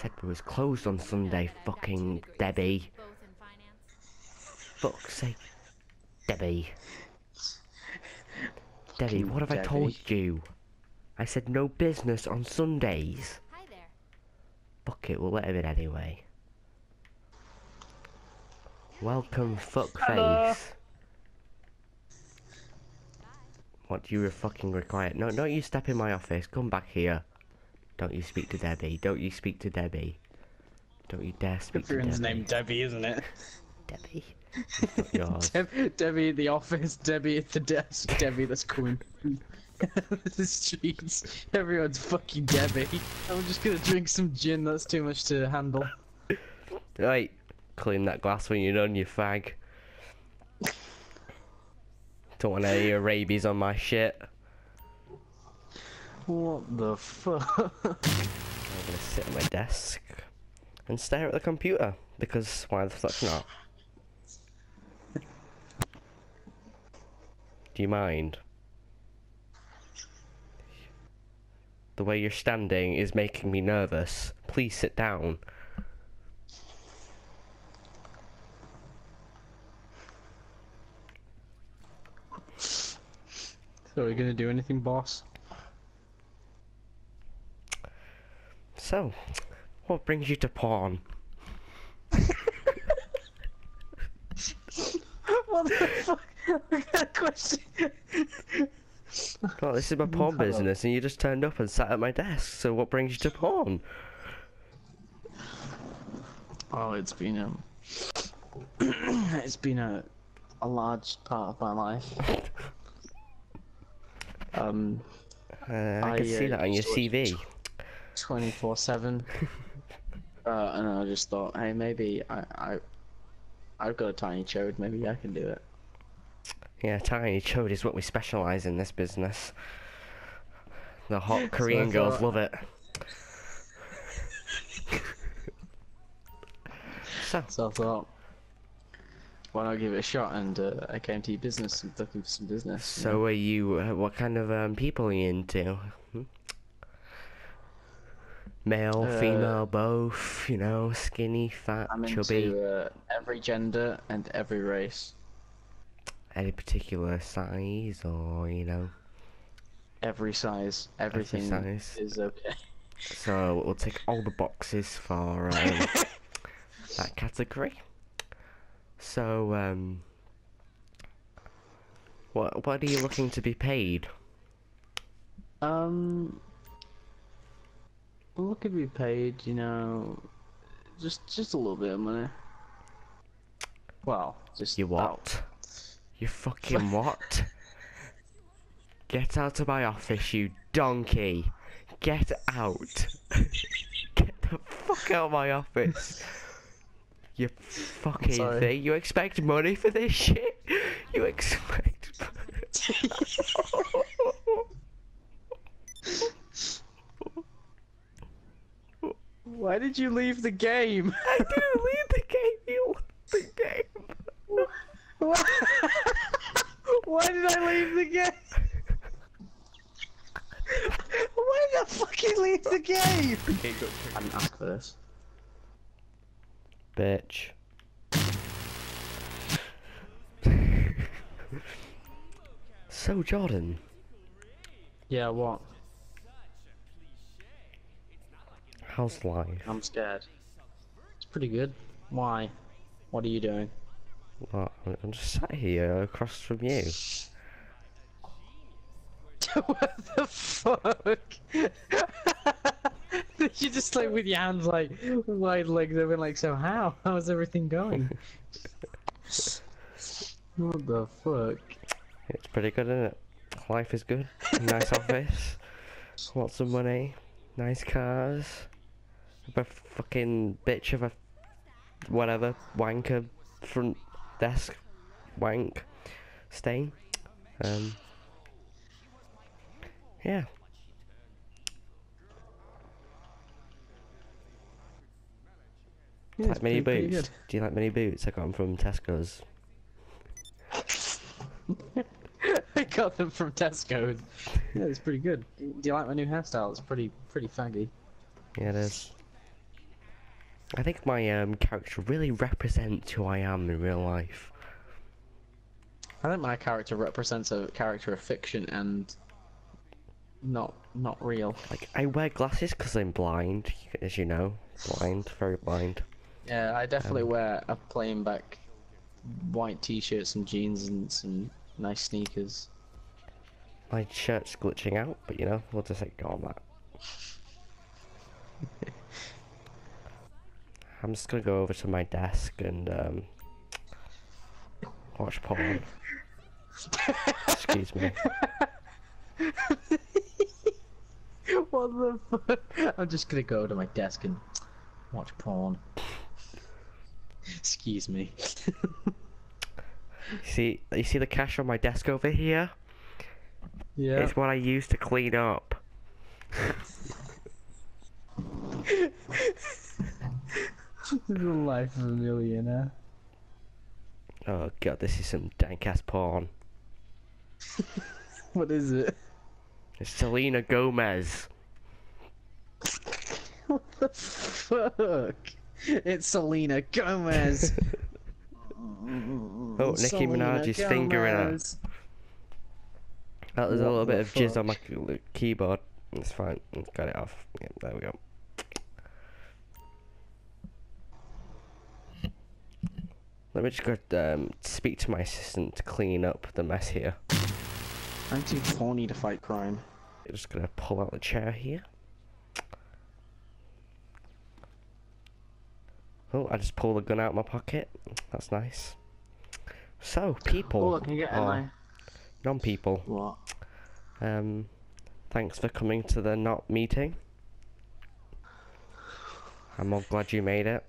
said we was closed on Sunday, fucking Debbie. Both in. Fuck's sake. Debbie. Debbie, Fucking what have I told you? I said no business on Sundays. Hi there. Fuck it, we'll let him in anyway. Welcome, fuckface. What do you fucking require? No, don't you step in my office. Come back here. Don't you speak to Debbie. Don't you speak to Debbie. Don't you dare speak to Everyone's Debbie. named Debbie, isn't it? Debbie. It's not yours. Deb- Debbie at the office, Debbie at the desk, Debbie that's coming. the streets, everyone's fucking Debbie. I'm just gonna drink some gin, that's too much to handle. Right, clean that glass when you're done, you fag. Don't want any of your rabies on my shit. What the fuck? I'm gonna sit at my desk and stare at the computer because why the fuck not? Do you mind? The way you're standing is making me nervous. Please sit down. So are we gonna do anything, boss? So, what brings you to porn? what the fuck? I got question. Well, this is my porn Hello. business, and you just turned up and sat at my desk. So, what brings you to porn? Oh, it's been um, it's been a a large part of my life. Um, Uh, I, I, can see uh, that on your used to CV. Twenty four seven. Uh, and I just thought, hey, maybe I I I've got a tiny chode. Maybe I can do it. Yeah, tiny chode is what we specialise in this business. The hot I Korean girls thought- love it. so, So I thought, why not give it a shot? And uh, I came to your business and looking for some business. you know? so are you? Uh, what kind of um, people are you into? Hmm? Male, Uh, female, both. You know, skinny, fat, I'm chubby. into uh, every gender and every race. Any particular size, or you know? Every size, everything every size. is okay. So we'll tick all the boxes for um, that category. So, um, what what are you looking to be paid? Um, what could be paid? You know, just just a little bit of money. Well, just You about- what? You fucking what? Get out of my office, you donkey! Get out! Get the fuck out of my office! You fucking thing! You expect money for this shit? You expect? Why did you leave the game? I didn't leave the game. You left the game. Why did I leave the game? Why did I fucking leave the game? I didn't ask for this. Bitch. so Jordan, Yeah, what? How's life? I'm scared. It's pretty good. Why? What are you doing? I'm just sat here across from you. what the fuck? you just like with your hands like wide legs open like so how? How's everything going? what the fuck? It's pretty good, isn't it? Life is good. Nice office. Lots of money. Nice cars. A fucking bitch of a whatever wanker front desk wank stain. Um. Yeah. Yeah, like it's mini pretty- pretty boots. Do you like mini boots? I got them from Tesco's. I got them from Tesco. Yeah, it's pretty good. Do you like my new hairstyle? It's pretty pretty faggy. Yeah, it is. I think my um, character really represents who I am in real life. I think my character represents a character of fiction and not not real. Like, I wear glasses because I'm blind, as you know. Blind, very blind. Yeah, I definitely Um, wear a plain back white t-shirt, some jeans, and some nice sneakers. My shirt's glitching out, but you know, we'll just ignore that. I'm just gonna go over to my desk and um, watch porn. Excuse me. what the fuck? I'm just gonna go to my desk and watch porn. Excuse me. See, you see the cash on my desk over here? yeah. It's what I use to clean up. the life of a millionaire. Oh god, this is some dank ass porn. What is it? It's Selena Gomez. What the fuck? It's Selena Gomez. Oh, Nicki Minaj's finger in her. Oh, there's a little bit of jizz on my keyboard. It's fine. Got it off. Yeah, there we go. Let me just go um, speak to my assistant to clean up the mess here. I'm too horny to fight crime. I'm Just gonna pull out the chair here. Oh, I just pulled the gun out of my pocket. That's nice. So, people, Oh, I can get in non-people, what? um, thanks for coming to the not meeting. I'm all glad you made it.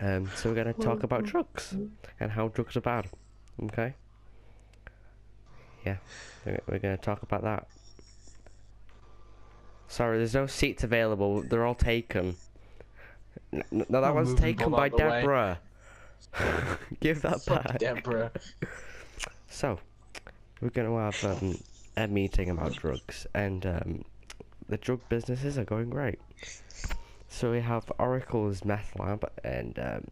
Um, so we're gonna talk about drugs and how drugs are bad. Okay. Yeah, we're, we're gonna talk about that. Sorry, there's no seats available. They're all taken. N- n- No, that I'm one's taken by out the way. Deborah. Give that back. Deborah. So, we're going to have um, a meeting about drugs, and um, the drug businesses are going great. So we have Oracle's meth lab, and um,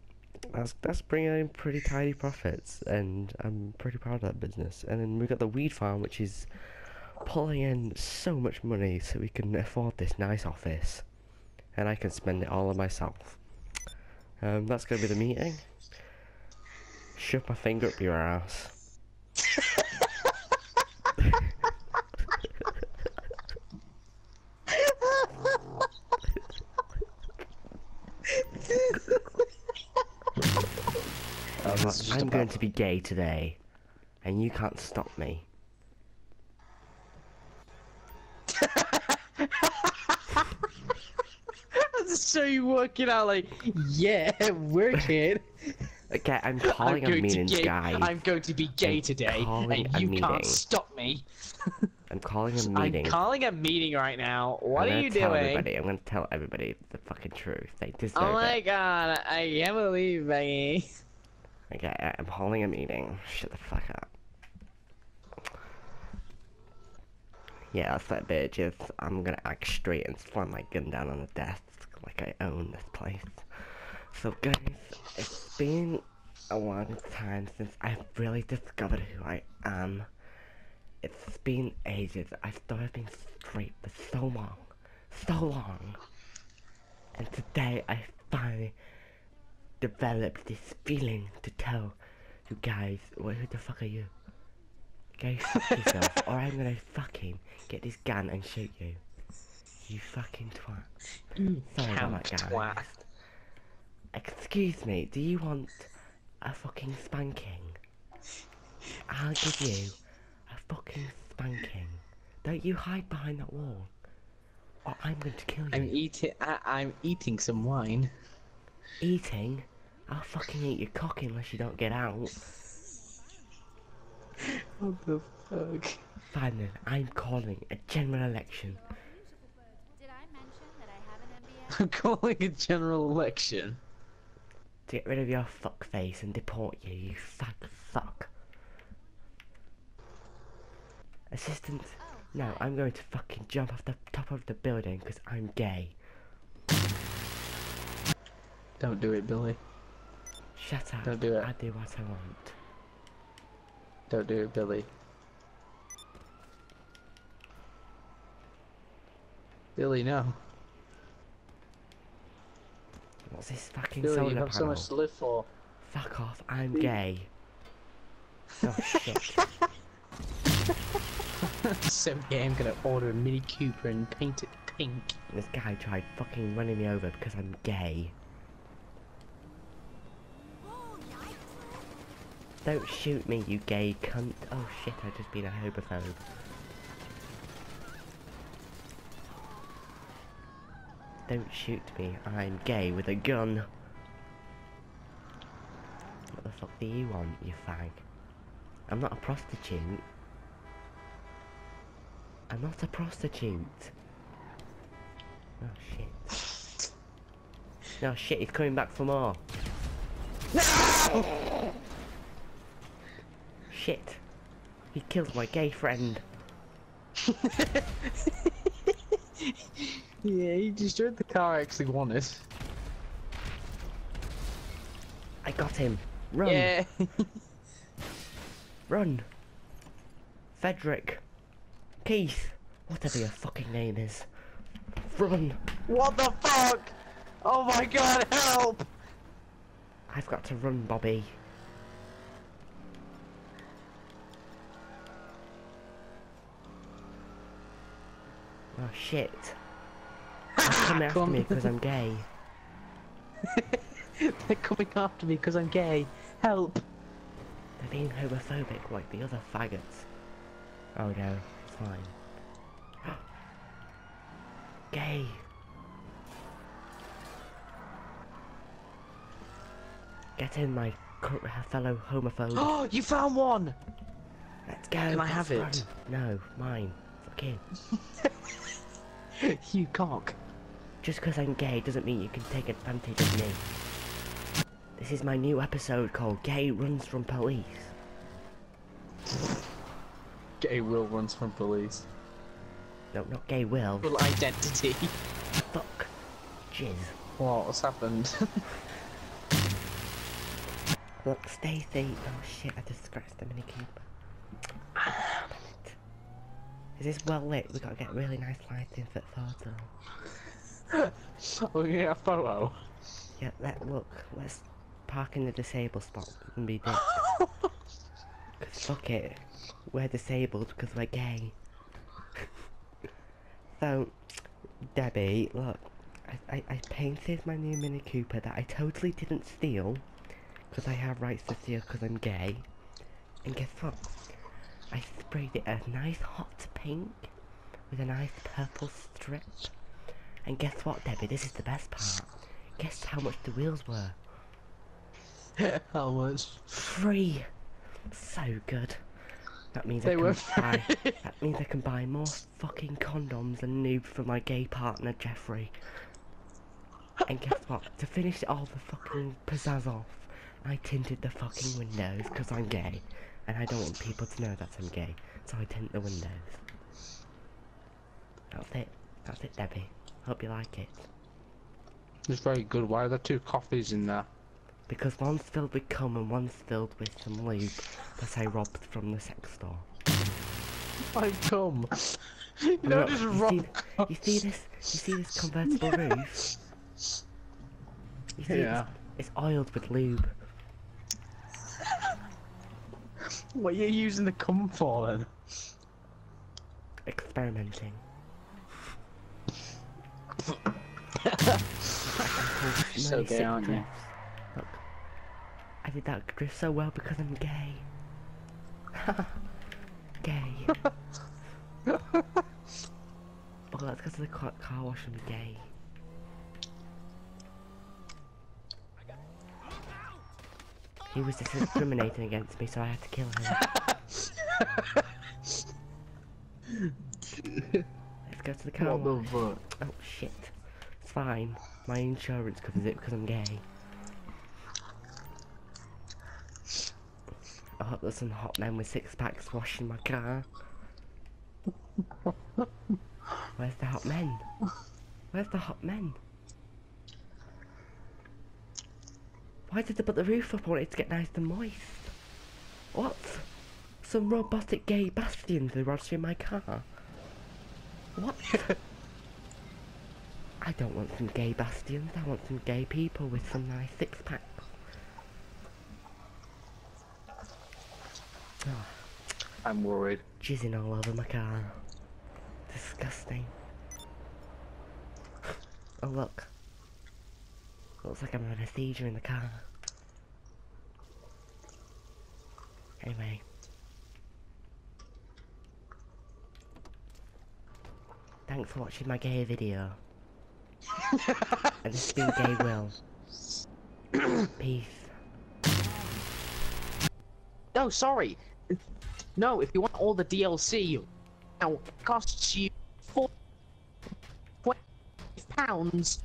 that's that's bringing in pretty tidy profits, and I'm pretty proud of that business. And then we got the weed farm, which is pulling in so much money, so we can afford this nice office, and I can spend it all on myself. Um, that's gonna be the meeting. Shove my finger up your ass. Oh, I'm, this I'm going to be gay today, and you can't stop me. so you working out like, yeah, work it. Okay, I'm calling a going to meeting, gay, guys. I'm going to be gay I'm today, and you meeting. can't stop me. I'm calling a I'm calling a meeting right now. What I'm are you doing? Everybody, I'm gonna tell everybody the fucking truth. They oh deserve it. Oh my it. god, I can't believe Becky. Okay, I'm holding a meeting. Shut the fuck up. Yeah, that's that bitch. I'm gonna act straight and slam my gun down on the desk like I own this place. So guys, it's been a long time since I've really discovered who I am. It's been ages. I've been straight for so long. So long. And today I finally developed this feeling to tell you guys, well, who the fuck are you? Go fuck yourself, or I'm gonna fucking get this gun and shoot you. You fucking twat. Mm. Sorry about Count that, twat. guys. Excuse me, do you want a fucking spanking? I'll give you a fucking spanking. Don't you hide behind that wall, or I'm going to kill you. I'm eating. I- I'm eating some wine. Eating? I'll fucking eat your cock unless you don't get out. What the fuck? Fine then, I'm calling a general election. I mention that I have an MBA? I'm calling a general election. To get rid of your fuck face and deport you, you fag fuck. Assistant, oh, no, I'm going to fucking jump off the top of the building because I'm gay. Don't do it, Billy. Shut up. Don't do it. I do what I want. Don't do it, Billy. Billy, no. What's this fucking Billy, solar you have so much to live for. Fuck off, I'm gay. oh shit. so yeah, I'm gonna order a Mini Cooper and paint it pink. This guy tried fucking running me over because I'm gay. Don't shoot me, you gay cunt. Oh shit, I've just been a homophobe. Don't shoot me, I'm gay with a gun. What the fuck do you want, you fag? I'm not a prostitute. I'm not a prostitute. Oh shit. No shit, he's coming back for more. Shit. He killed my gay friend. Yeah, he destroyed the car I actually wanted. I got him. Run. Yeah. Run. Frederick. Keith. Whatever your fucking name is. Run. what the fuck? Oh my god, help! I've got to run, Bobby. Shit. They're coming after me because I'm gay. They're coming after me because I'm gay. Help! They're being homophobic like the other faggots. Oh no, it's fine. gay. Get in, my uh, fellow homophobe. Oh, you found one! Let's go. Can I have it? No, mine. Fuck you. you cock. Just because I'm gay doesn't mean you can take advantage of me. This is my new episode called Gay Runs from Police. Gay Will runs from police. No, not Gay Will. Full identity. Fuck. Jizz. What? What's happened? Look, Stacy. Oh shit, I just scratched the Mini Cooper. Is this well lit? We gotta get really nice lighting for the photo. We're gonna get a photo. Yeah, let look. Let's park in the disabled spot and be dick. Cause fuck it, we're disabled because we're gay. so, Debbie, look, I, I, I painted my new Mini Cooper that I totally didn't steal because I have rights to steal because I'm gay. And guess what? I sprayed it a nice hot pink with a nice purple strip. And guess what, Debbie? This is the best part. Guess how much the wheels were? How much? Free. So good. That means I They can were buy. free. That means I can buy more fucking condoms and lube for my gay partner Jeffrey. And guess what? To finish all the fucking pizzazz off, I tinted the fucking windows because I'm gay, and I don't want people to know that I'm gay, so I tint the windows. That's it. That's it, Debbie. Hope you like it. It's very good. Why are there two coffees in there? Because one's filled with cum and one's filled with some lube that I robbed from the sex store. I come. You know, just you, rock. see, you see this? You see this convertible roof? You see Yeah. it's, it's oiled with lube. What are you using the cum for then? Experimenting. So Nice gay, aren't you? Look, I did that drift so well because I'm gay. gay. oh, let's go to the car, car wash and be gay. He was discriminating against me, so I had to kill him. Let's go to the car What the fuck? Oh shit. It's fine. My insurance covers it because I'm gay. I hope there's some hot men with six packs washing my car. Where's the hot men? Where's the hot men? Why did they put the roof up? I wanted to get nice and moist. What? Some robotic gay bastions are runs my car? What? I don't want some gay bastions, I want some gay people with some nice six packs. Oh, I'm worried. jizzing all over my car. Disgusting. Oh look. Looks like I'm having a seizure in the car. Anyway. Thanks for watching my gay video. and this has been Gay Will. Peace. No, sorry. No, if you want all the DLC, now it costs you four pounds.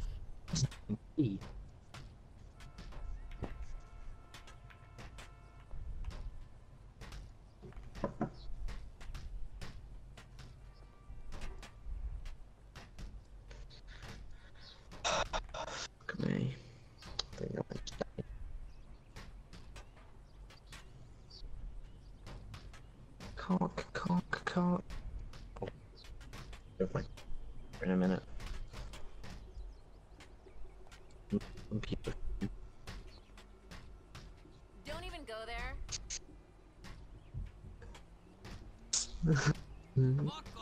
Cock, cock. Oh. Never mind. In a minute. Don't even go there. Fuck